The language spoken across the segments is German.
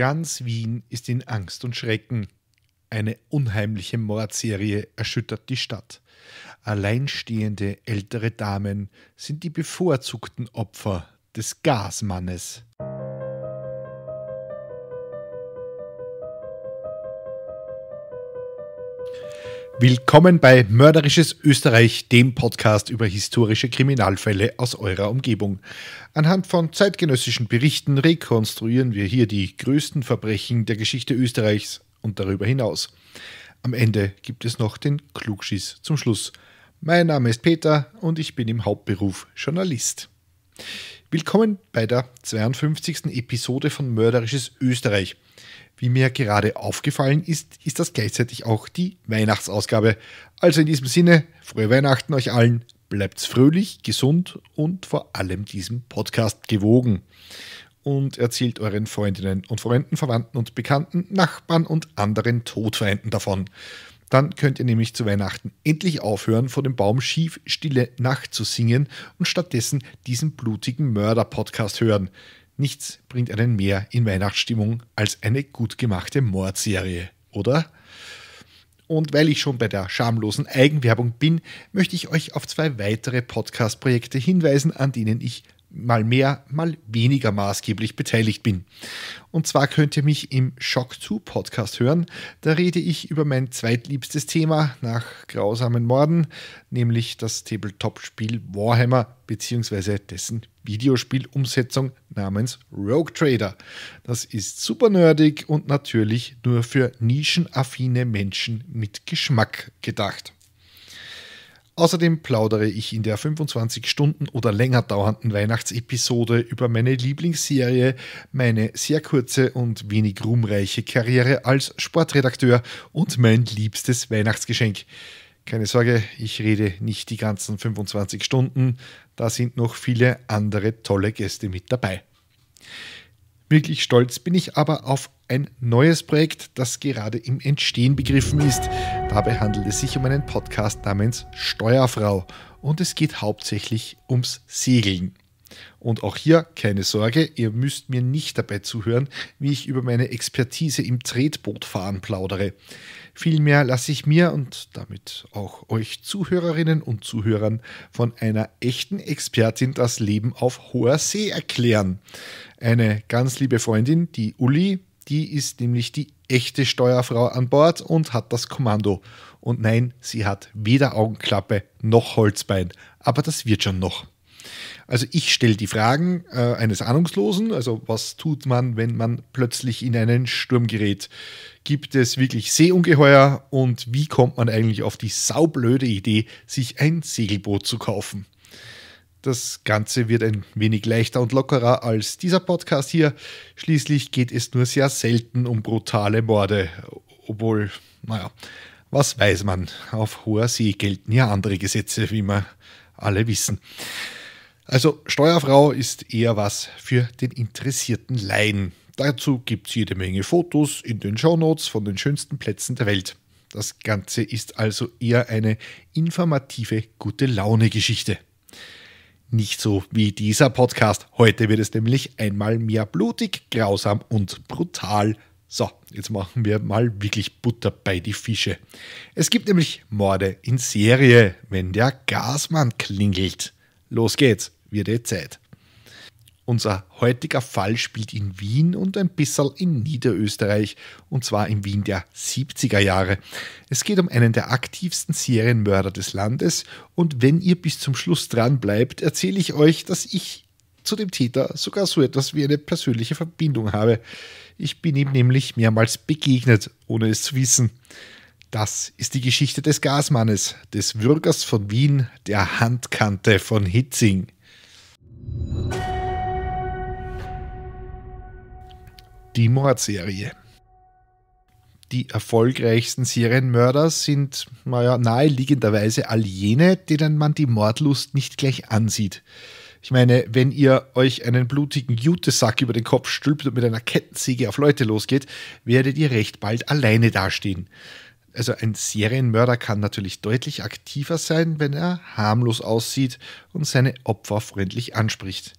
Ganz Wien ist in Angst und Schrecken. Eine unheimliche Mordserie erschüttert die Stadt. Alleinstehende ältere Damen sind die bevorzugten Opfer des Gasmannes. Willkommen bei Mörderisches Österreich, dem Podcast über historische Kriminalfälle aus eurer Umgebung. Anhand von zeitgenössischen Berichten rekonstruieren wir hier die größten Verbrechen der Geschichte Österreichs und darüber hinaus. Am Ende gibt es noch den Klugschiss zum Schluss. Mein Name ist Peter und ich bin im Hauptberuf Journalist. Willkommen bei der 52. Episode von Mörderisches Österreich. Wie mir gerade aufgefallen ist, ist das gleichzeitig auch die Weihnachtsausgabe. Also in diesem Sinne, frohe Weihnachten euch allen, bleibt's fröhlich, gesund und vor allem diesem Podcast gewogen. Und erzählt euren Freundinnen und Freunden, Verwandten und Bekannten, Nachbarn und anderen Todfeinden davon. Dann könnt ihr nämlich zu Weihnachten endlich aufhören, vor dem Baum schief Stille Nacht zu singen und stattdessen diesen blutigen Mörder-Podcast hören. Nichts bringt einen mehr in Weihnachtsstimmung als eine gut gemachte Mordserie, oder? Und weil ich schon bei der schamlosen Eigenwerbung bin, möchte ich euch auf zwei weitere Podcast-Projekte hinweisen, an denen ich mal mehr, mal weniger maßgeblich beteiligt bin. Und zwar könnt ihr mich im Shock 2 Podcast hören. Da rede ich über mein zweitliebstes Thema nach grausamen Morden, nämlich das Tabletop-Spiel Warhammer bzw. dessen Videospielumsetzung namens Rogue Trader. Das ist super nerdig und natürlich nur für nischenaffine Menschen mit Geschmack gedacht. Außerdem plaudere ich in der 25 Stunden oder länger dauernden Weihnachtsepisode über meine Lieblingsserie, meine sehr kurze und wenig ruhmreiche Karriere als Sportredakteur und mein liebstes Weihnachtsgeschenk. Keine Sorge, ich rede nicht die ganzen 25 Stunden, da sind noch viele andere tolle Gäste mit dabei. Wirklich stolz bin ich aber auf ein neues Projekt, das gerade im Entstehen begriffen ist. Dabei handelt es sich um einen Podcast namens Steuerfrau und es geht hauptsächlich ums Segeln. Und auch hier keine Sorge, ihr müsst mir nicht dabei zuhören, wie ich über meine Expertise im Tretbootfahren plaudere. Vielmehr lasse ich mir und damit auch euch Zuhörerinnen und Zuhörern von einer echten Expertin das Leben auf hoher See erklären. Eine ganz liebe Freundin, die Uli, die ist nämlich die echte Steuerfrau an Bord und hat das Kommando. Und nein, sie hat weder Augenklappe noch Holzbein, aber das wird schon noch. Also ich stelle die Fragen äh, eines Ahnungslosen, also was tut man, wenn man plötzlich in einen Sturm gerät? Gibt es wirklich Seeungeheuer und wie kommt man eigentlich auf die saublöde Idee, sich ein Segelboot zu kaufen? Das Ganze wird ein wenig leichter und lockerer als dieser Podcast hier. Schließlich geht es nur sehr selten um brutale Morde. Obwohl, naja, was weiß man? Auf hoher See gelten ja andere Gesetze, wie wir alle wissen. Also Steuerfrau ist eher was für den interessierten Laien. Dazu gibt es jede Menge Fotos in den Shownotes von den schönsten Plätzen der Welt. Das Ganze ist also eher eine informative, gute Laune-Geschichte. Nicht so wie dieser Podcast. Heute wird es nämlich einmal mehr blutig, grausam und brutal. So, jetzt machen wir mal wirklich Butter bei die Fische. Es gibt nämlich Morde in Serie, wenn der Gasmann klingelt. Los geht's wird eh Zeit. Unser heutiger Fall spielt in Wien und ein bisschen in Niederösterreich, und zwar in Wien der 70er Jahre. Es geht um einen der aktivsten Serienmörder des Landes, und wenn ihr bis zum Schluss dran bleibt, erzähle ich euch, dass ich zu dem Täter sogar so etwas wie eine persönliche Verbindung habe. Ich bin ihm nämlich mehrmals begegnet, ohne es zu wissen. Das ist die Geschichte des Gasmannes, des Bürgers von Wien, der Handkante von Hitzing. Die Mordserie. Die erfolgreichsten Serienmörder sind, naja, naheliegenderweise all jene, denen man die Mordlust nicht gleich ansieht. Ich meine, wenn ihr euch einen blutigen Jutesack über den Kopf stülpt und mit einer Kettensäge auf Leute losgeht, werdet ihr recht bald alleine dastehen. Also ein Serienmörder kann natürlich deutlich aktiver sein, wenn er harmlos aussieht und seine Opfer freundlich anspricht.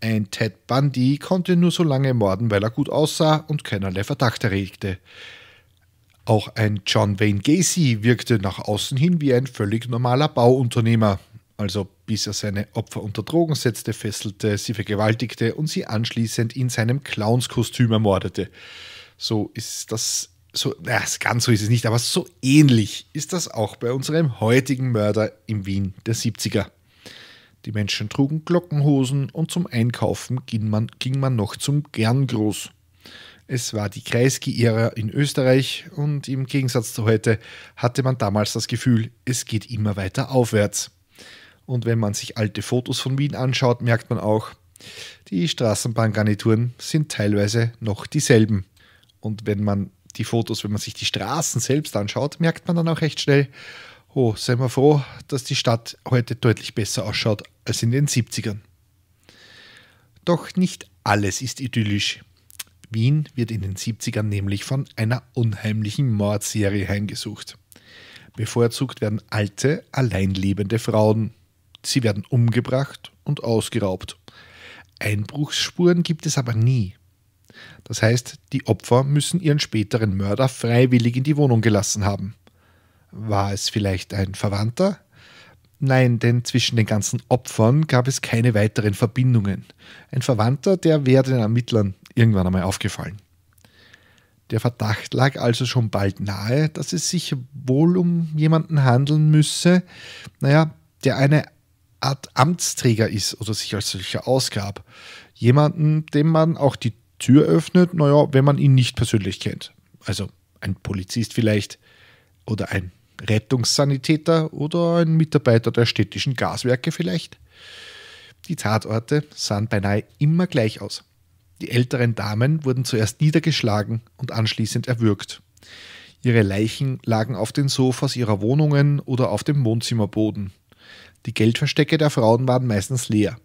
Ein Ted Bundy konnte nur so lange morden, weil er gut aussah und keinerlei Verdacht erregte. Auch ein John Wayne Gacy wirkte nach außen hin wie ein völlig normaler Bauunternehmer, also bis er seine Opfer unter Drogen setzte, fesselte, sie vergewaltigte und sie anschließend in seinem Clownskostüm ermordete. So ist das, so, na, ganz so ist es nicht, aber so ähnlich ist das auch bei unserem heutigen Mörder im Wien der 70er. Die Menschen trugen Glockenhosen und zum Einkaufen ging man, ging man noch zum Gerngroß. Es war die Kreisky-Ära in Österreich und im Gegensatz zu heute hatte man damals das Gefühl, es geht immer weiter aufwärts. Und wenn man sich alte Fotos von Wien anschaut, merkt man auch, die Straßenbahngarnituren sind teilweise noch dieselben. Und wenn man die Fotos, wenn man sich die Straßen selbst anschaut, merkt man dann auch recht schnell, oh, sei mal froh, dass die Stadt heute deutlich besser ausschaut als in den 70ern. Doch nicht alles ist idyllisch. Wien wird in den 70ern nämlich von einer unheimlichen Mordserie heimgesucht. Bevorzugt werden alte, alleinlebende Frauen, Sie werden umgebracht und ausgeraubt. Einbruchsspuren gibt es aber nie. Das heißt, die Opfer müssen ihren späteren Mörder freiwillig in die Wohnung gelassen haben. War es vielleicht ein Verwandter? Nein, denn zwischen den ganzen Opfern gab es keine weiteren Verbindungen. Ein Verwandter, der wäre den Ermittlern irgendwann einmal aufgefallen. Der Verdacht lag also schon bald nahe, dass es sich wohl um jemanden handeln müsse, naja, der eine Art Amtsträger ist oder sich als solcher ausgab. Jemanden, dem man auch die Tür öffnet, naja, wenn man ihn nicht persönlich kennt. Also ein Polizist vielleicht oder ein Rettungssanitäter oder ein Mitarbeiter der städtischen Gaswerke vielleicht. Die Tatorte sahen beinahe immer gleich aus. Die älteren Damen wurden zuerst niedergeschlagen und anschließend erwürgt. Ihre Leichen lagen auf den Sofas ihrer Wohnungen oder auf dem Wohnzimmerboden. Die Geldverstecke der Frauen waren meistens leer.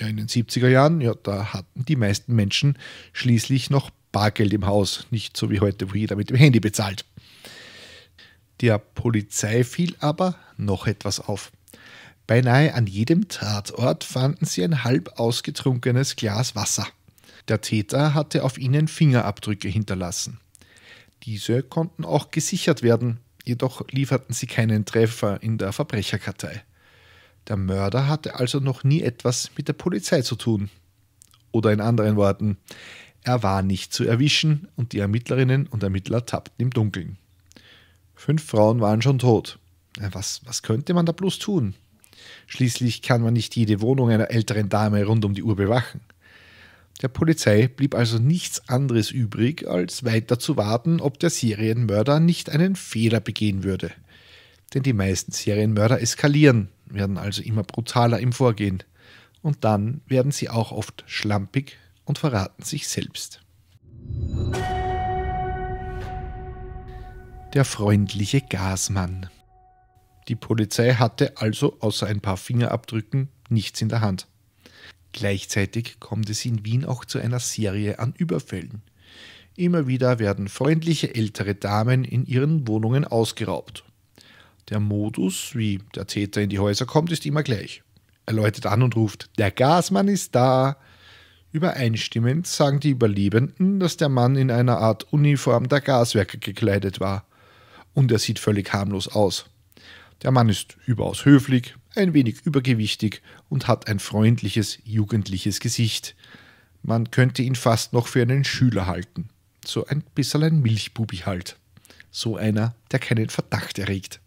Ja, in den 70er Jahren, ja, da hatten die meisten Menschen schließlich noch Bargeld im Haus, nicht so wie heute, wo jeder mit dem Handy bezahlt. Der Polizei fiel aber noch etwas auf. Beinahe an jedem Tatort fanden sie ein halb ausgetrunkenes Glas Wasser. Der Täter hatte auf ihnen Fingerabdrücke hinterlassen. Diese konnten auch gesichert werden, jedoch lieferten sie keinen Treffer in der Verbrecherkartei. Der Mörder hatte also noch nie etwas mit der Polizei zu tun. Oder in anderen Worten, er war nicht zu erwischen und die Ermittlerinnen und Ermittler tappten im Dunkeln. Fünf Frauen waren schon tot. Was, was könnte man da bloß tun? Schließlich kann man nicht jede Wohnung einer älteren Dame rund um die Uhr bewachen. Der Polizei blieb also nichts anderes übrig, als weiter zu warten, ob der Serienmörder nicht einen Fehler begehen würde. Denn die meisten Serienmörder eskalieren, werden also immer brutaler im Vorgehen. Und dann werden sie auch oft schlampig und verraten sich selbst. Der freundliche Gasmann. Die Polizei hatte also außer ein paar Fingerabdrücken nichts in der Hand. Gleichzeitig kommt es in Wien auch zu einer Serie an Überfällen. Immer wieder werden freundliche ältere Damen in ihren Wohnungen ausgeraubt. Der Modus, wie der Täter in die Häuser kommt, ist immer gleich. Er läutet an und ruft, der Gasmann ist da. Übereinstimmend sagen die Überlebenden, dass der Mann in einer Art Uniform der Gaswerke gekleidet war. Und er sieht völlig harmlos aus. Der Mann ist überaus höflich, ein wenig übergewichtig und hat ein freundliches, jugendliches Gesicht. Man könnte ihn fast noch für einen Schüler halten. So ein bisschen ein Milchbubi halt. So einer, der keinen Verdacht erregt.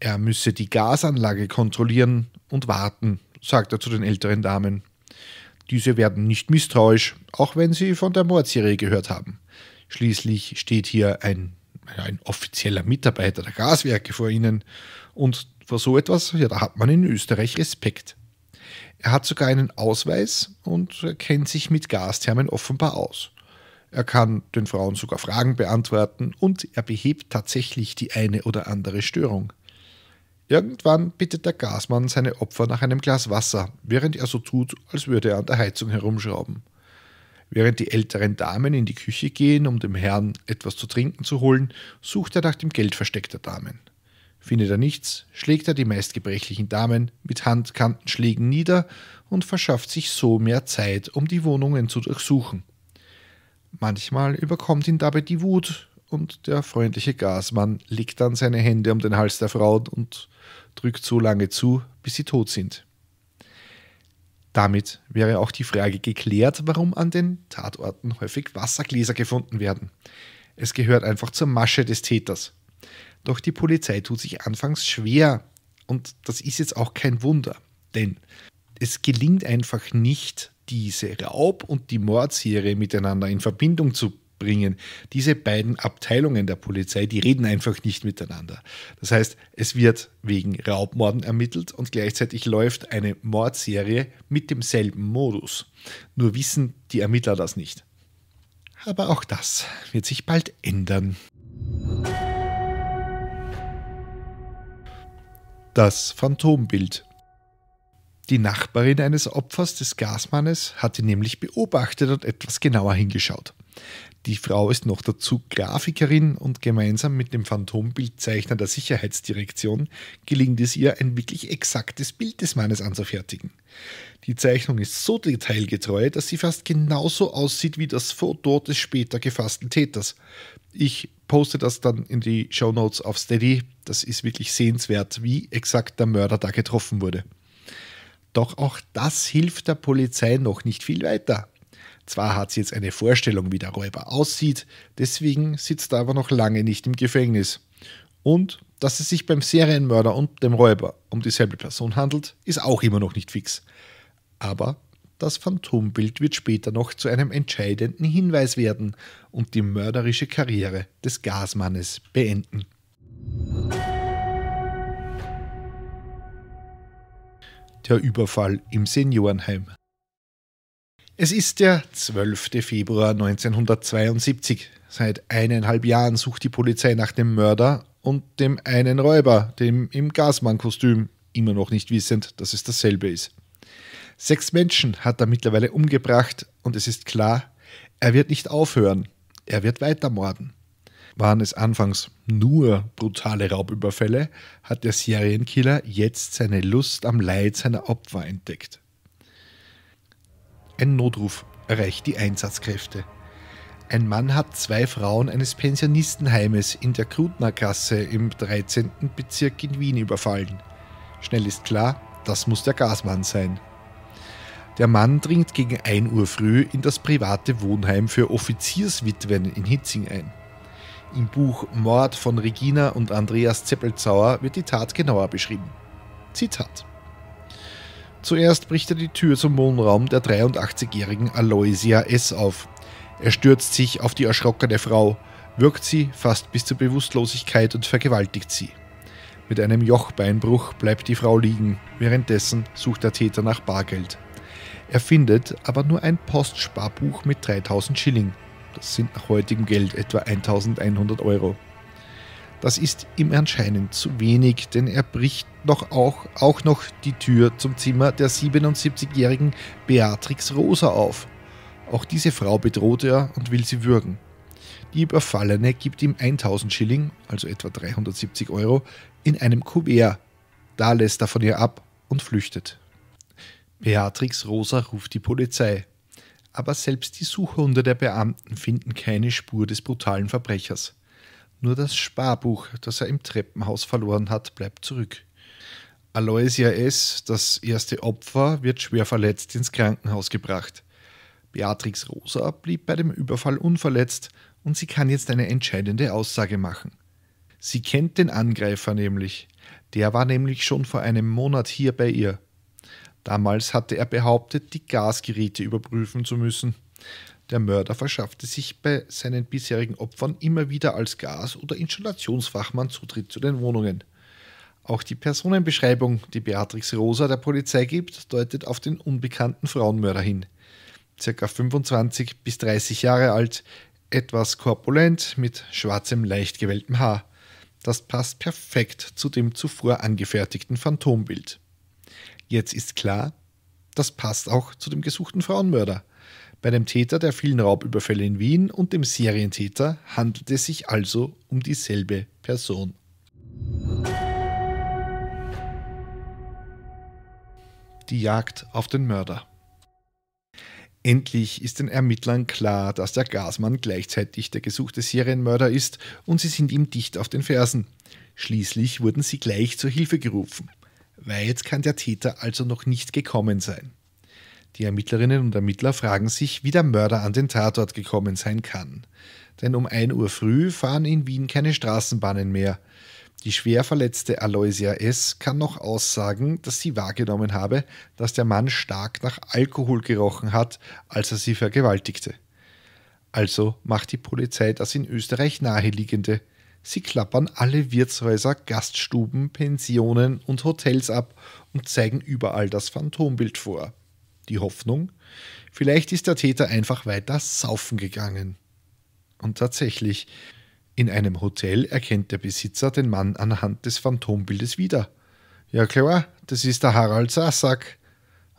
Er müsse die Gasanlage kontrollieren und warten, sagt er zu den älteren Damen. Diese werden nicht misstrauisch, auch wenn sie von der Mordserie gehört haben. Schließlich steht hier ein, ein offizieller Mitarbeiter der Gaswerke vor ihnen und vor so etwas, ja, da hat man in Österreich Respekt. Er hat sogar einen Ausweis und kennt sich mit Gasthermen offenbar aus. Er kann den Frauen sogar Fragen beantworten und er behebt tatsächlich die eine oder andere Störung. Irgendwann bittet der Gasmann seine Opfer nach einem Glas Wasser, während er so tut, als würde er an der Heizung herumschrauben. Während die älteren Damen in die Küche gehen, um dem Herrn etwas zu trinken zu holen, sucht er nach dem Geldversteck der Damen. Findet er nichts, schlägt er die meist gebrechlichen Damen mit Handkantenschlägen nieder und verschafft sich so mehr Zeit, um die Wohnungen zu durchsuchen. Manchmal überkommt ihn dabei die Wut und der freundliche Gasmann legt dann seine Hände um den Hals der Frau und drückt so lange zu, bis sie tot sind. Damit wäre auch die Frage geklärt, warum an den Tatorten häufig Wassergläser gefunden werden. Es gehört einfach zur Masche des Täters. Doch die Polizei tut sich anfangs schwer und das ist jetzt auch kein Wunder, denn es gelingt einfach nicht, diese Raub- und die Mordserie miteinander in Verbindung zu bringen. Diese beiden Abteilungen der Polizei, die reden einfach nicht miteinander. Das heißt, es wird wegen Raubmorden ermittelt und gleichzeitig läuft eine Mordserie mit demselben Modus. Nur wissen die Ermittler das nicht. Aber auch das wird sich bald ändern. Das Phantombild. Die Nachbarin eines Opfers des Gasmannes hatte nämlich beobachtet und etwas genauer hingeschaut. Die Frau ist noch dazu Grafikerin und gemeinsam mit dem Phantombildzeichner der Sicherheitsdirektion gelingt es ihr, ein wirklich exaktes Bild des Mannes anzufertigen. Die Zeichnung ist so detailgetreu, dass sie fast genauso aussieht wie das Foto des später gefassten Täters. Ich poste das dann in die Show Notes auf Steady. Das ist wirklich sehenswert, wie exakt der Mörder da getroffen wurde. Doch auch das hilft der Polizei noch nicht viel weiter. Zwar hat sie jetzt eine Vorstellung, wie der Räuber aussieht, deswegen sitzt er aber noch lange nicht im Gefängnis. Und dass es sich beim Serienmörder und dem Räuber um dieselbe Person handelt, ist auch immer noch nicht fix. Aber das Phantombild wird später noch zu einem entscheidenden Hinweis werden und die mörderische Karriere des Gasmannes beenden. Der Überfall im Seniorenheim. Es ist der 12. Februar 1972. Seit eineinhalb Jahren sucht die Polizei nach dem Mörder und dem einen Räuber, dem im Gasmann-Kostüm, immer noch nicht wissend, dass es dasselbe ist. Sechs Menschen hat er mittlerweile umgebracht und es ist klar, er wird nicht aufhören. Er wird weitermorden. Waren es anfangs nur brutale Raubüberfälle, hat der Serienkiller jetzt seine Lust am Leid seiner Opfer entdeckt. Ein Notruf erreicht die Einsatzkräfte. Ein Mann hat zwei Frauen eines Pensionistenheimes in der Krutnergasse im 13. Bezirk in Wien überfallen. Schnell ist klar, das muss der Gasmann sein. Der Mann dringt gegen 1 Uhr früh in das private Wohnheim für Offizierswitwen in Hitzing ein. Im Buch Mord von Regina und Andreas Zeppelzauer wird die Tat genauer beschrieben. Zitat. Zuerst bricht er die Tür zum Wohnraum der 83-jährigen Aloysia S. auf. Er stürzt sich auf die erschrockene Frau, wirkt sie fast bis zur Bewusstlosigkeit und vergewaltigt sie. Mit einem Jochbeinbruch bleibt die Frau liegen, währenddessen sucht der Täter nach Bargeld. Er findet aber nur ein Postsparbuch mit 3000 Schilling. Das sind nach heutigem Geld etwa 1100 Euro. Das ist ihm anscheinend zu wenig, denn er bricht noch auch, auch noch die Tür zum Zimmer der 77-jährigen Beatrix Rosa auf. Auch diese Frau bedroht er und will sie würgen. Die Überfallene gibt ihm 1000 Schilling, also etwa 370 Euro, in einem Kuvert. Da lässt er von ihr ab und flüchtet. Beatrix Rosa ruft die Polizei. Aber selbst die Suchhunde der Beamten finden keine Spur des brutalen Verbrechers. Nur das Sparbuch, das er im Treppenhaus verloren hat, bleibt zurück. Aloysia S., das erste Opfer, wird schwer verletzt ins Krankenhaus gebracht. Beatrix Rosa blieb bei dem Überfall unverletzt und sie kann jetzt eine entscheidende Aussage machen. Sie kennt den Angreifer nämlich. Der war nämlich schon vor einem Monat hier bei ihr. Damals hatte er behauptet, die Gasgeräte überprüfen zu müssen. Der Mörder verschaffte sich bei seinen bisherigen Opfern immer wieder als Gas- oder Installationsfachmann Zutritt zu den Wohnungen. Auch die Personenbeschreibung, die Beatrix Rosa der Polizei gibt, deutet auf den unbekannten Frauenmörder hin. Circa 25 bis 30 Jahre alt, etwas korpulent mit schwarzem, leicht gewelltem Haar. Das passt perfekt zu dem zuvor angefertigten Phantombild. Jetzt ist klar, das passt auch zu dem gesuchten Frauenmörder. Bei dem Täter der vielen Raubüberfälle in Wien und dem Serientäter handelt es sich also um dieselbe Person. Die Jagd auf den Mörder. Endlich ist den Ermittlern klar, dass der Gasmann gleichzeitig der gesuchte Serienmörder ist und sie sind ihm dicht auf den Fersen. Schließlich wurden sie gleich zur Hilfe gerufen. Weit kann der Täter also noch nicht gekommen sein. Die Ermittlerinnen und Ermittler fragen sich, wie der Mörder an den Tatort gekommen sein kann. Denn um 1 Uhr früh fahren in Wien keine Straßenbahnen mehr. Die schwer verletzte Aloysia S. kann noch aussagen, dass sie wahrgenommen habe, dass der Mann stark nach Alkohol gerochen hat, als er sie vergewaltigte. Also macht die Polizei das in Österreich naheliegende. Sie klappern alle Wirtshäuser, Gaststuben, Pensionen und Hotels ab und zeigen überall das Phantombild vor. Die Hoffnung? Vielleicht ist der Täter einfach weiter saufen gegangen. Und tatsächlich, in einem Hotel erkennt der Besitzer den Mann anhand des Phantombildes wieder. Ja klar, das ist der Harald Sassack.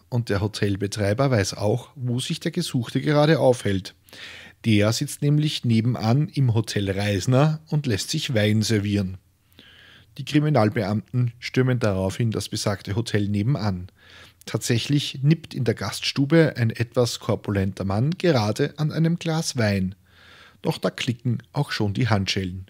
Und der Hotelbetreiber weiß auch, wo sich der Gesuchte gerade aufhält. Der sitzt nämlich nebenan im Hotel Reisner und lässt sich Wein servieren. Die Kriminalbeamten stürmen daraufhin das besagte Hotel nebenan. Tatsächlich nippt in der Gaststube ein etwas korpulenter Mann gerade an einem Glas Wein. Doch da klicken auch schon die Handschellen.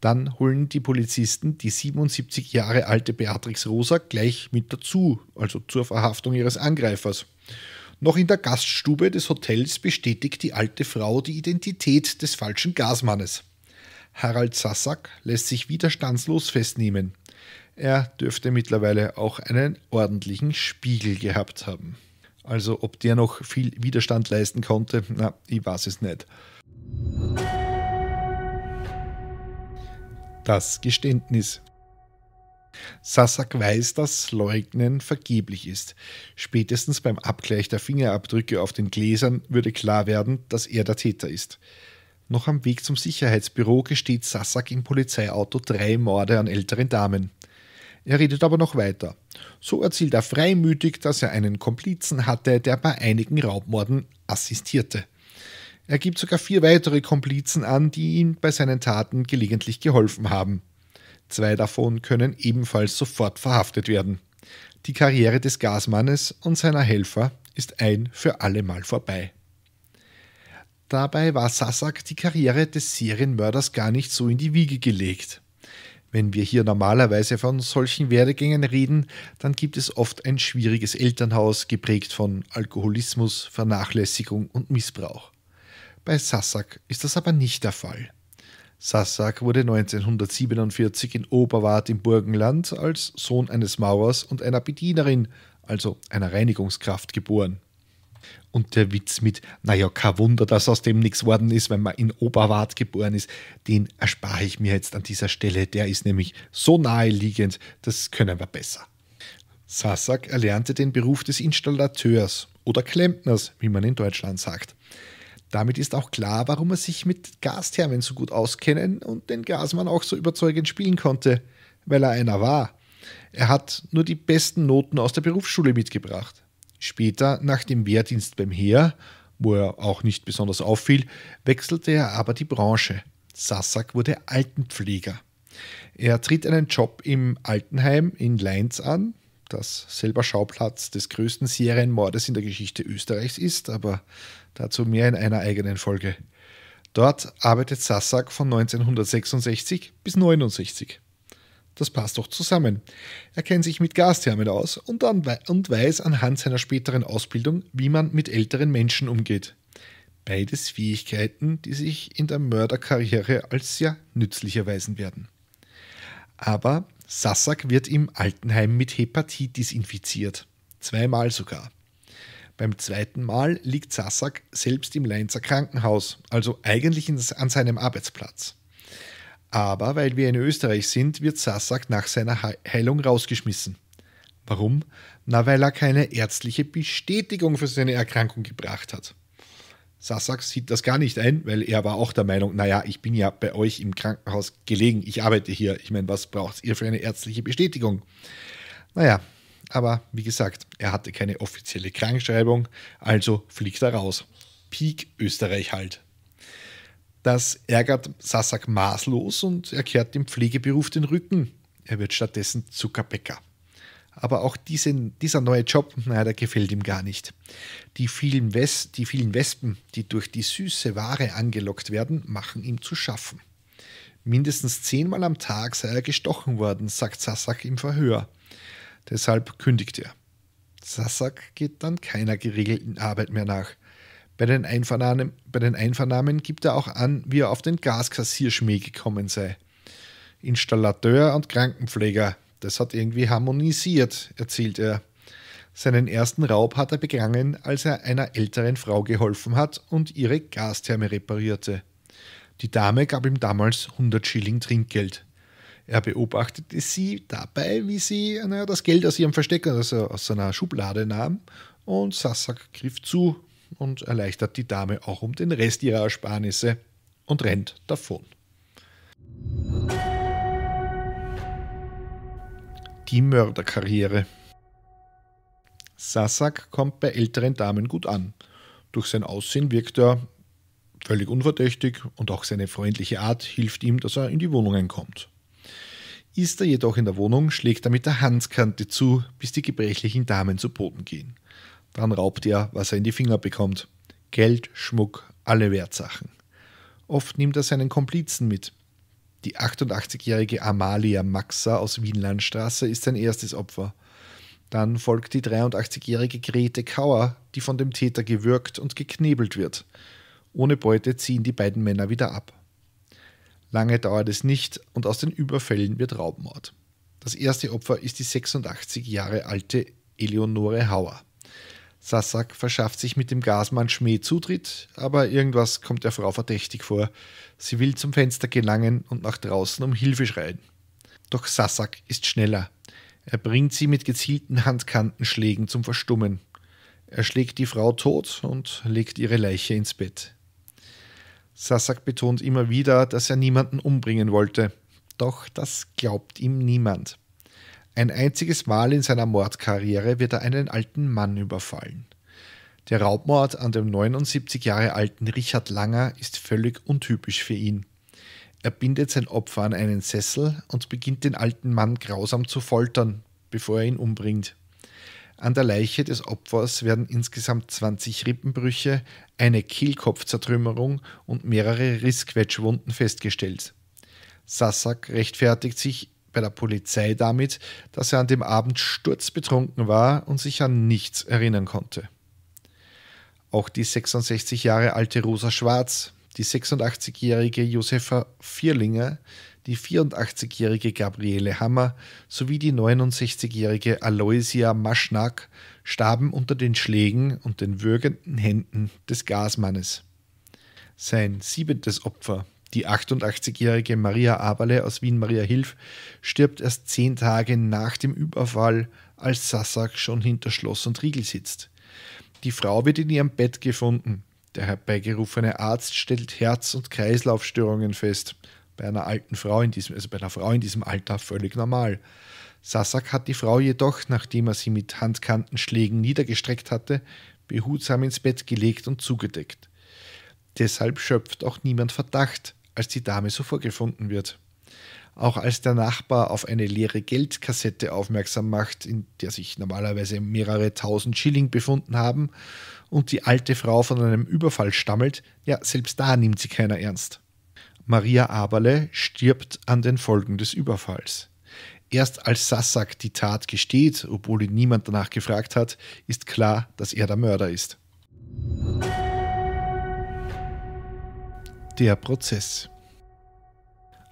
Dann holen die Polizisten die 77 Jahre alte Beatrix Rosa gleich mit dazu, also zur Verhaftung ihres Angreifers. Noch in der Gaststube des Hotels bestätigt die alte Frau die Identität des falschen Gasmannes. Harald Sassack lässt sich widerstandslos festnehmen. Er dürfte mittlerweile auch einen ordentlichen Spiegel gehabt haben. Also ob der noch viel Widerstand leisten konnte, na, ich weiß es nicht. Das Geständnis. Sassak weiß, dass Leugnen vergeblich ist. Spätestens beim Abgleich der Fingerabdrücke auf den Gläsern würde klar werden, dass er der Täter ist. Noch am Weg zum Sicherheitsbüro gesteht Sassak im Polizeiauto drei Morde an älteren Damen. Er redet aber noch weiter. So erzählt er freimütig, dass er einen Komplizen hatte, der bei einigen Raubmorden assistierte. Er gibt sogar vier weitere Komplizen an, die ihm bei seinen Taten gelegentlich geholfen haben. Zwei davon können ebenfalls sofort verhaftet werden. Die Karriere des Gasmannes und seiner Helfer ist ein für allemal vorbei. Dabei war Sassak die Karriere des Serienmörders gar nicht so in die Wiege gelegt. Wenn wir hier normalerweise von solchen Werdegängen reden, dann gibt es oft ein schwieriges Elternhaus, geprägt von Alkoholismus, Vernachlässigung und Missbrauch. Bei Sassak ist das aber nicht der Fall. Sassak wurde 1947 in Oberwart im Burgenland als Sohn eines Maurers und einer Bedienerin, also einer Reinigungskraft, geboren. Und der Witz mit, naja, kein Wunder, dass aus dem nichts worden ist, wenn man in Oberwart geboren ist, den erspare ich mir jetzt an dieser Stelle. Der ist nämlich so naheliegend, das können wir besser. Sassak erlernte den Beruf des Installateurs oder Klempners, wie man in Deutschland sagt. Damit ist auch klar, warum er sich mit Gasthermen so gut auskennen und den Gasmann auch so überzeugend spielen konnte, weil er einer war. Er hat nur die besten Noten aus der Berufsschule mitgebracht. Später, nach dem Wehrdienst beim Heer, wo er auch nicht besonders auffiel, wechselte er aber die Branche. Sassak wurde Altenpfleger. Er tritt einen Job im Altenheim in Leinz an, das selber Schauplatz des größten Serienmordes in der Geschichte Österreichs ist, aber dazu mehr in einer eigenen Folge. Dort arbeitet Sassak von 1966 bis 1969. Das passt doch zusammen. Er kennt sich mit Gasthermen aus und, an, und weiß anhand seiner späteren Ausbildung, wie man mit älteren Menschen umgeht. Beides Fähigkeiten, die sich in der Mörderkarriere als sehr nützlich erweisen werden. Aber Sassak wird im Altenheim mit Hepatitis infiziert. Zweimal sogar. Beim zweiten Mal liegt Sassak selbst im Leinzer Krankenhaus, also eigentlich an seinem Arbeitsplatz. Aber weil wir in Österreich sind, wird Sassak nach seiner Heilung rausgeschmissen. Warum? Na, weil er keine ärztliche Bestätigung für seine Erkrankung gebracht hat. Sassak sieht das gar nicht ein, weil er war auch der Meinung, naja, ich bin ja bei euch im Krankenhaus gelegen, ich arbeite hier. Ich meine, was braucht ihr für eine ärztliche Bestätigung? Naja, aber wie gesagt, er hatte keine offizielle Krankschreibung, also fliegt er raus. Peak Österreich halt. Das ärgert Sassak maßlos und er kehrt dem Pflegeberuf den Rücken. Er wird stattdessen Zuckerbäcker. Aber auch diese, dieser neue Job, naja, der gefällt ihm gar nicht. Die vielen, Wes die vielen Wespen, die durch die süße Ware angelockt werden, machen ihm zu schaffen. Mindestens zehnmal am Tag sei er gestochen worden, sagt Sassak im Verhör. Deshalb kündigt er. Sassak geht dann keiner geregelten Arbeit mehr nach. Bei den, Einvernahmen, bei den Einvernahmen gibt er auch an, wie er auf den Gaskassierschmäh gekommen sei. Installateur und Krankenpfleger, das hat irgendwie harmonisiert, erzählt er. Seinen ersten Raub hat er begangen, als er einer älteren Frau geholfen hat und ihre Gastherme reparierte. Die Dame gab ihm damals 100 Schilling Trinkgeld. Er beobachtete sie dabei, wie sie naja, das Geld aus ihrem Versteck, also aus seiner Schublade nahm, und Sassak griff zu und erleichtert die Dame auch um den Rest ihrer Ersparnisse und rennt davon. Die Mörderkarriere. Sassak kommt bei älteren Damen gut an. Durch sein Aussehen wirkt er völlig unverdächtig und auch seine freundliche Art hilft ihm, dass er in die Wohnungen kommt. Ist er jedoch in der Wohnung, schlägt er mit der Handkante zu, bis die gebrechlichen Damen zu Boden gehen. Dann raubt er, was er in die Finger bekommt. Geld, Schmuck, alle Wertsachen. Oft nimmt er seinen Komplizen mit, die 88-jährige Amalia Maxa aus Wienlandstraße ist sein erstes Opfer. Dann folgt die 83-jährige Grete Kauer, die von dem Täter gewürgt und geknebelt wird. Ohne Beute ziehen die beiden Männer wieder ab. Lange dauert es nicht und aus den Überfällen wird Raubmord. Das erste Opfer ist die 86 Jahre alte Eleonore Hauer. Sassak verschafft sich mit dem Gasmann Schmäh Zutritt, aber irgendwas kommt der Frau verdächtig vor. Sie will zum Fenster gelangen und nach draußen um Hilfe schreien. Doch Sassak ist schneller. Er bringt sie mit gezielten Handkantenschlägen zum Verstummen. Er schlägt die Frau tot und legt ihre Leiche ins Bett. Sassak betont immer wieder, dass er niemanden umbringen wollte. Doch das glaubt ihm niemand. Ein einziges Mal in seiner Mordkarriere wird er einen alten Mann überfallen. Der Raubmord an dem 79 Jahre alten Richard Langer ist völlig untypisch für ihn. Er bindet sein Opfer an einen Sessel und beginnt den alten Mann grausam zu foltern, bevor er ihn umbringt. An der Leiche des Opfers werden insgesamt 20 Rippenbrüche, eine Kehlkopfzertrümmerung und mehrere Rissquetschwunden festgestellt. Sassak rechtfertigt sich bei der Polizei damit, dass er an dem Abend sturzbetrunken war und sich an nichts erinnern konnte. Auch die 66 Jahre alte Rosa Schwarz, die 86-jährige Josefa Vierlinger, die 84-jährige Gabriele Hammer sowie die 69-jährige Aloysia Maschnack starben unter den Schlägen und den würgenden Händen des Gasmannes. Sein siebentes Opfer, die 88-jährige Maria Aberle aus Wien-Maria Hilf stirbt erst zehn Tage nach dem Überfall, als Sassak schon hinter Schloss und Riegel sitzt. Die Frau wird in ihrem Bett gefunden. Der herbeigerufene Arzt stellt Herz- und Kreislaufstörungen fest. Bei einer alten Frau in diesem, also bei einer Frau in diesem Alter völlig normal. Sassak hat die Frau jedoch, nachdem er sie mit Handkantenschlägen niedergestreckt hatte, behutsam ins Bett gelegt und zugedeckt. Deshalb schöpft auch niemand Verdacht, als die Dame so vorgefunden wird. Auch als der Nachbar auf eine leere Geldkassette aufmerksam macht, in der sich normalerweise mehrere tausend Schilling befunden haben, und die alte Frau von einem Überfall stammelt, ja, selbst da nimmt sie keiner ernst. Maria Aberle stirbt an den Folgen des Überfalls. Erst als Sassak die Tat gesteht, obwohl ihn niemand danach gefragt hat, ist klar, dass er der Mörder ist. Der Prozess.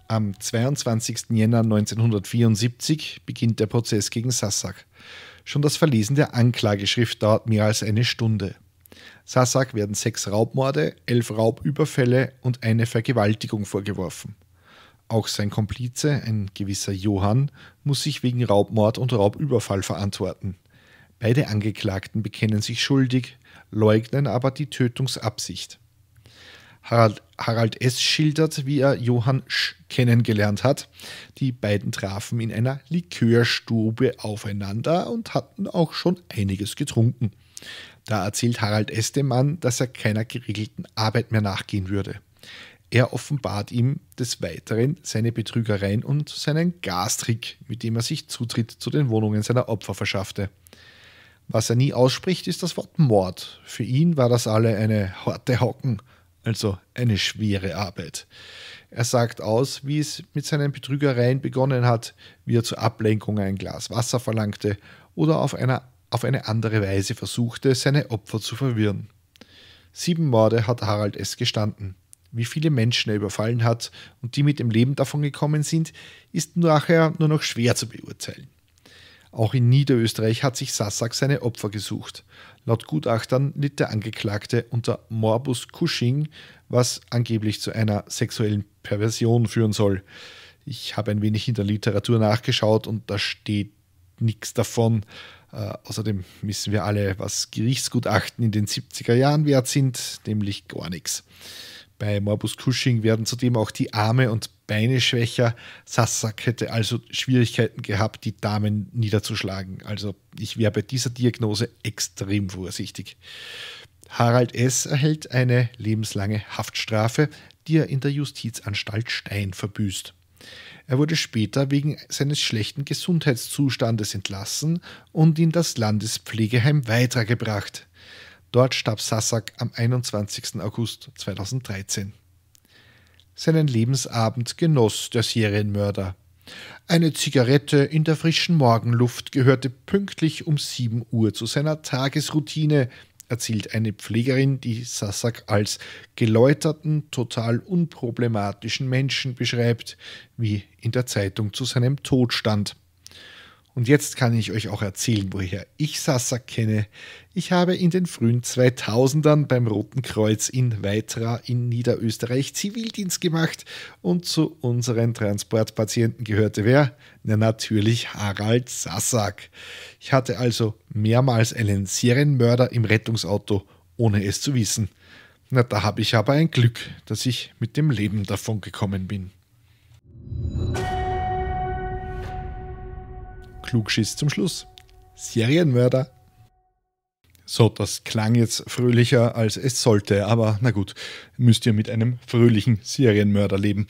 Am 22. Jänner 1974 beginnt der Prozess gegen Sassak. Schon das Verlesen der Anklageschrift dauert mehr als eine Stunde. Sassak werden sechs Raubmorde, elf Raubüberfälle und eine Vergewaltigung vorgeworfen. Auch sein Komplize, ein gewisser Johann, muss sich wegen Raubmord und Raubüberfall verantworten. Beide Angeklagten bekennen sich schuldig, leugnen aber die Tötungsabsicht. Harald, Harald S. schildert, wie er Johann Sch. kennengelernt hat. Die beiden trafen in einer Likörstube aufeinander und hatten auch schon einiges getrunken. Da erzählt Harald S. dem Mann, dass er keiner geregelten Arbeit mehr nachgehen würde. Er offenbart ihm des Weiteren seine Betrügereien und seinen Gastrick, mit dem er sich Zutritt zu den Wohnungen seiner Opfer verschaffte. Was er nie ausspricht, ist das Wort Mord. Für ihn war das alle eine harte Hocken, also eine schwere Arbeit. Er sagt aus, wie es mit seinen Betrügereien begonnen hat, wie er zur Ablenkung ein Glas Wasser verlangte oder auf, einer, auf eine andere Weise versuchte, seine Opfer zu verwirren. Sieben Morde hat Harald S. gestanden. Wie viele Menschen er überfallen hat und die mit dem Leben davon gekommen sind, ist nachher nur noch schwer zu beurteilen. Auch in Niederösterreich hat sich Sassak seine Opfer gesucht. Laut Gutachtern litt der Angeklagte unter Morbus Cushing, was angeblich zu einer sexuellen Perversion führen soll. Ich habe ein wenig in der Literatur nachgeschaut und da steht nichts davon. Äh, außerdem wissen wir alle, was Gerichtsgutachten in den 70er Jahren wert sind, nämlich gar nichts. Bei Morbus Cushing werden zudem auch die Arme und Beine schwächer. Sassak hätte also Schwierigkeiten gehabt, die Damen niederzuschlagen. Also ich wäre bei dieser Diagnose extrem vorsichtig. Harald S. erhält eine lebenslange Haftstrafe, die er in der Justizanstalt Stein verbüßt. Er wurde später wegen seines schlechten Gesundheitszustandes entlassen und in das Landespflegeheim weitergebracht. Dort starb Sassak am 21. August 2013. Seinen Lebensabend genoss der Serienmörder. Eine Zigarette in der frischen Morgenluft gehörte pünktlich um 7 Uhr zu seiner Tagesroutine, erzählt eine Pflegerin, die Sassak als geläuterten, total unproblematischen Menschen beschreibt, wie in der Zeitung zu seinem Tod stand. Und jetzt kann ich euch auch erzählen, woher ich Sassak kenne. Ich habe in den frühen 2000ern beim Roten Kreuz in Weitra in Niederösterreich Zivildienst gemacht und zu unseren Transportpatienten gehörte wer? Na natürlich Harald Sassak. Ich hatte also mehrmals einen Serienmörder im Rettungsauto, ohne es zu wissen. Na, da habe ich aber ein Glück, dass ich mit dem Leben davon gekommen bin. Klugschiss zum Schluss. Serienmörder. So, das klang jetzt fröhlicher als es sollte, aber na gut, müsst ihr mit einem fröhlichen Serienmörder leben.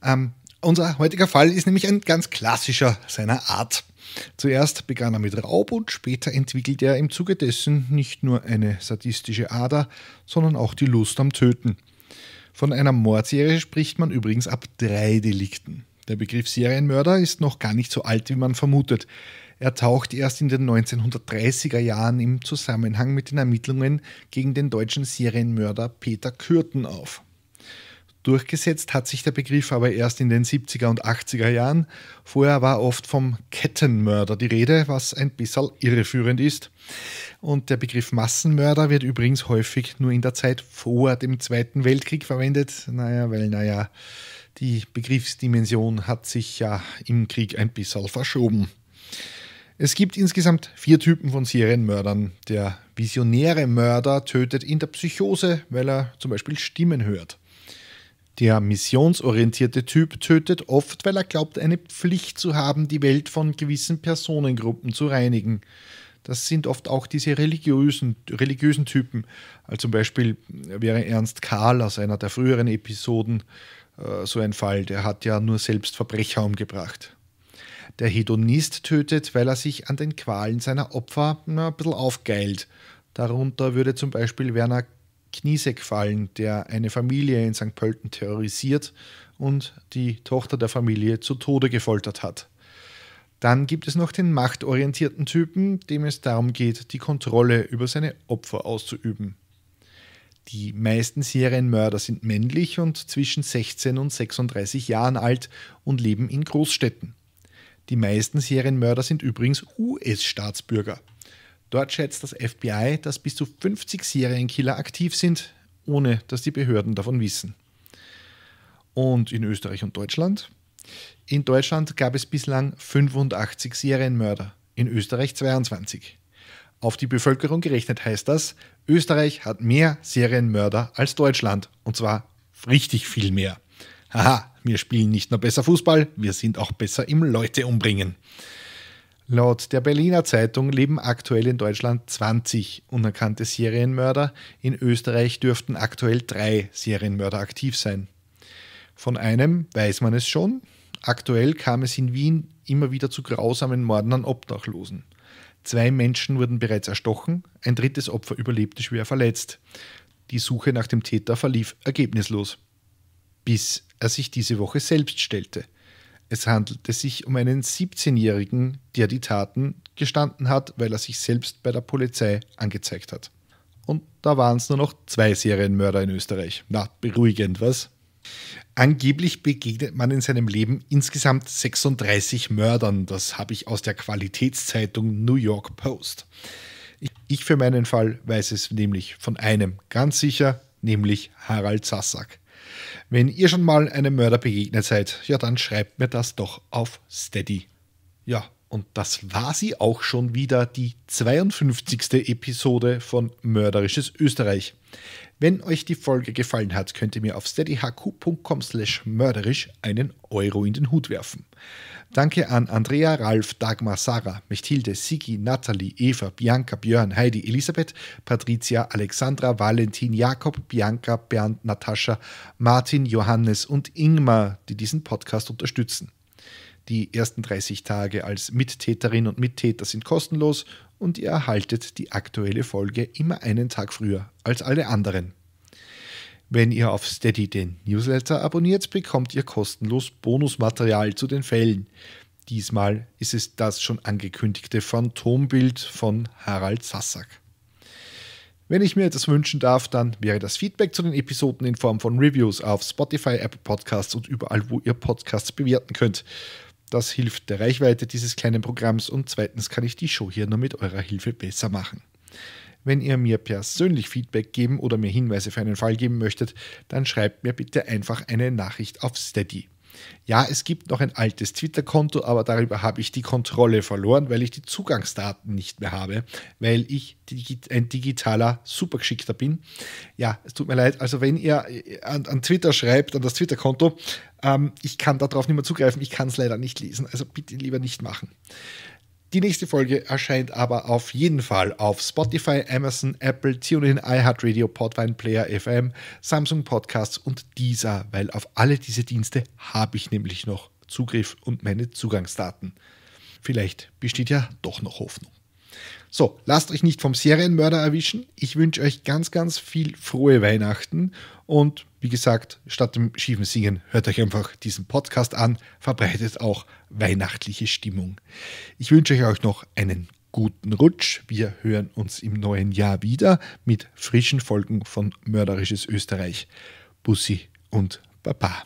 Ähm, unser heutiger Fall ist nämlich ein ganz klassischer seiner Art. Zuerst begann er mit Raub und später entwickelte er im Zuge dessen nicht nur eine sadistische Ader, sondern auch die Lust am Töten. Von einer Mordserie spricht man übrigens ab drei Delikten. Der Begriff Serienmörder ist noch gar nicht so alt, wie man vermutet. Er taucht erst in den 1930er Jahren im Zusammenhang mit den Ermittlungen gegen den deutschen Serienmörder Peter Kürten auf. Durchgesetzt hat sich der Begriff aber erst in den 70er und 80er Jahren. Vorher war oft vom Kettenmörder die Rede, was ein bisschen irreführend ist. Und der Begriff Massenmörder wird übrigens häufig nur in der Zeit vor dem Zweiten Weltkrieg verwendet. Naja, weil, naja, die Begriffsdimension hat sich ja im Krieg ein bisschen verschoben. Es gibt insgesamt vier Typen von Serienmördern. Der visionäre Mörder tötet in der Psychose, weil er zum Beispiel Stimmen hört. Der missionsorientierte Typ tötet oft, weil er glaubt, eine Pflicht zu haben, die Welt von gewissen Personengruppen zu reinigen. Das sind oft auch diese religiösen, religiösen Typen. Also zum Beispiel wäre Ernst Karl aus einer der früheren Episoden äh, so ein Fall, der hat ja nur selbst Verbrecher umgebracht. Der Hedonist tötet, weil er sich an den Qualen seiner Opfer na, ein bisschen aufgeilt. Darunter würde zum Beispiel Werner Kniesek fallen, der eine Familie in St. Pölten terrorisiert und die Tochter der Familie zu Tode gefoltert hat. Dann gibt es noch den machtorientierten Typen, dem es darum geht, die Kontrolle über seine Opfer auszuüben. Die meisten Serienmörder sind männlich und zwischen 16 und 36 Jahren alt und leben in Großstädten. Die meisten Serienmörder sind übrigens US-Staatsbürger. Dort schätzt das FBI, dass bis zu 50 Serienkiller aktiv sind, ohne dass die Behörden davon wissen. Und in Österreich und Deutschland? In Deutschland gab es bislang 85 Serienmörder, in Österreich 22. Auf die Bevölkerung gerechnet heißt das, Österreich hat mehr Serienmörder als Deutschland. Und zwar richtig viel mehr. Haha, wir spielen nicht nur besser Fußball, wir sind auch besser im Leute umbringen. Laut der Berliner Zeitung leben aktuell in Deutschland 20 unerkannte Serienmörder. In Österreich dürften aktuell drei Serienmörder aktiv sein. Von einem weiß man es schon. Aktuell kam es in Wien immer wieder zu grausamen Morden an Obdachlosen. Zwei Menschen wurden bereits erstochen, ein drittes Opfer überlebte schwer verletzt. Die Suche nach dem Täter verlief ergebnislos, bis er sich diese Woche selbst stellte. Es handelte sich um einen 17-Jährigen, der die Taten gestanden hat, weil er sich selbst bei der Polizei angezeigt hat. Und da waren es nur noch zwei Serienmörder in Österreich. Na, beruhigend, was? Angeblich begegnet man in seinem Leben insgesamt 36 Mördern. Das habe ich aus der Qualitätszeitung New York Post. Ich für meinen Fall weiß es nämlich von einem ganz sicher, nämlich Harald Sassack. Wenn ihr schon mal einem Mörder begegnet seid, ja, dann schreibt mir das doch auf Steady. Ja, und das war sie auch schon wieder, die 52. Episode von Mörderisches Österreich. Wenn euch die Folge gefallen hat, könnt ihr mir auf steadyhq.com slash mörderisch einen Euro in den Hut werfen. Danke an Andrea, Ralf, Dagmar, Sarah, Mechthilde, Sigi, Nathalie, Eva, Bianca, Björn, Heidi, Elisabeth, Patricia, Alexandra, Valentin, Jakob, Bianca, Bernd, Natascha, Martin, Johannes und Ingmar, die diesen Podcast unterstützen. Die ersten 30 Tage als Mittäterin und Mittäter sind kostenlos und ihr erhaltet die aktuelle Folge immer einen Tag früher als alle anderen. Wenn ihr auf Steady den Newsletter abonniert, bekommt ihr kostenlos Bonusmaterial zu den Fällen. Diesmal ist es das schon angekündigte Phantombild von Harald Sassack. Wenn ich mir etwas wünschen darf, dann wäre das Feedback zu den Episoden in Form von Reviews auf Spotify, Apple Podcasts und überall, wo ihr Podcasts bewerten könnt. Das hilft der Reichweite dieses kleinen Programms und zweitens kann ich die Show hier nur mit eurer Hilfe besser machen. Wenn ihr mir persönlich Feedback geben oder mir Hinweise für einen Fall geben möchtet, dann schreibt mir bitte einfach eine Nachricht auf Steady. Ja, es gibt noch ein altes Twitter-Konto, aber darüber habe ich die Kontrolle verloren, weil ich die Zugangsdaten nicht mehr habe, weil ich ein digitaler Supergeschickter bin. Ja, es tut mir leid. Also wenn ihr an, an Twitter schreibt, an das Twitter-Konto, ähm, ich kann darauf nicht mehr zugreifen, ich kann es leider nicht lesen. Also bitte lieber nicht machen. Die nächste Folge erscheint aber auf jeden Fall auf Spotify, Amazon, Apple, TuneIn, iHeartRadio, Podvine Player FM, Samsung Podcasts und dieser, weil auf alle diese Dienste habe ich nämlich noch Zugriff und meine Zugangsdaten. Vielleicht besteht ja doch noch Hoffnung. So, lasst euch nicht vom Serienmörder erwischen. Ich wünsche euch ganz, ganz viel frohe Weihnachten und wie gesagt, statt dem schiefen Singen hört euch einfach diesen Podcast an, verbreitet auch weihnachtliche Stimmung. Ich wünsche euch noch einen guten Rutsch. Wir hören uns im neuen Jahr wieder mit frischen Folgen von Mörderisches Österreich. Bussi und Baba.